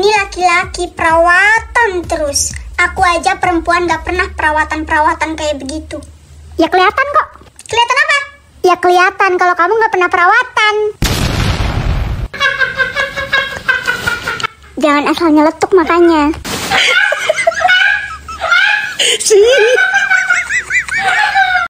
Ini laki-laki perawatan terus. Aku aja perempuan gak pernah perawatan-perawatan kayak begitu. Ya kelihatan kok. Kelihatan apa? Ya kelihatan kalau kamu gak pernah perawatan. Jangan asal nyeletuk makanya. Sih.